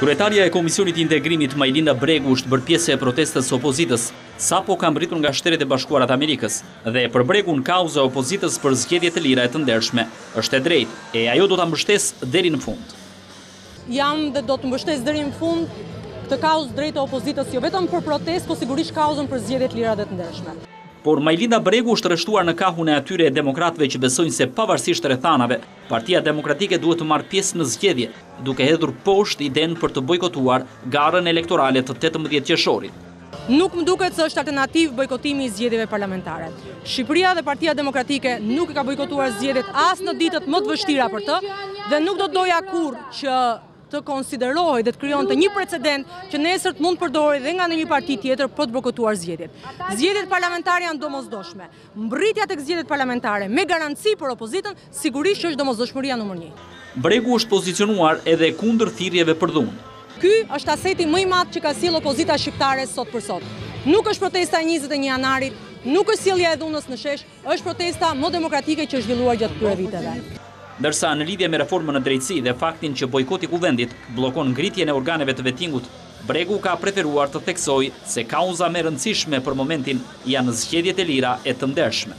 Kryetarja e Komisionit të Integrimit, Majlinda Bregu, është bërë pjesë e protestës së opozitës, sapo ka mbërritur nga Shtetet e Bashkuara të Amerikës, dhe për Bregun kauza e opozitës për zgjedhje të lira e të ndershme është e drejtë, e ajo do ta mbështesë deri në fund. Jam dhe do të mbështes deri në fund këtë kauzë të drejtë të opozitës, jo vetëm për protestë, por sigurisht kauzën për zgjedhje të lira dhe të ndershme. Por Majlinda Bregu është rreshtuar në kahun e atyre demokratëve që besojnë se pavarësisht rrethanave, Partia Demokratike duhet të marrë pjesë në zgjedhje, duke hedhur poshtë idenë për të bojkotuar garën elektorale të tetëmbëdhjetë qershorit. Nuk më duket se është alternativë bojkotimi i zgjedhjeve parlamentare. Shqipëria dhe Partia Demokratike nuk i ka bojkotuar zgjedhjet as në ditët më të vështira për të dhe nuk do të doja kurrë që të konsiderohej dhe të krijonte një precedent që nesër të mund përdorej dhe nga ndonjë parti tjetër për të bojkotuar zgjedhjet. Zgjedhjet parlamentare janë domosdoshme. Mbërritja tek zgjedhjet parlamentare, me garanci për opozitën, sigurisht që është domosdoshmëria numër një. Bregu është pozicionuar edhe kundër thirrjeve për dhunë. Ky është aseti më i madh që ka sjellë opozita shqiptare sot për sot. Nuk është protesta e njëzet e një janarit, nuk është sjellja e dhunës në shesh, është protesta më demokratike që është zhvilluar gjatë këtyre viteve. Ndërsa, në lidhje me reformën në drejtësi dhe faktin që bojkoti i Kuvendit bllokon ngritjen e organeve të vetingut, Bregu ka preferuar të theksojë se kauza më e rëndësishme për momentin janë zgjedhjet e lira e të ndershme.